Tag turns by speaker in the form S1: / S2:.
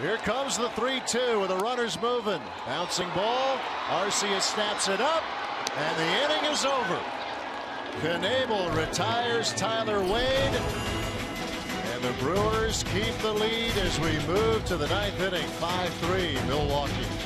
S1: Here comes the 3-2 with the runners moving. Bouncing ball. Arcia snaps it up. And the inning is over. Knebel retires Tyler Wade. And the Brewers keep the lead as we move to the ninth inning. 5-3 Milwaukee.